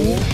Ooh.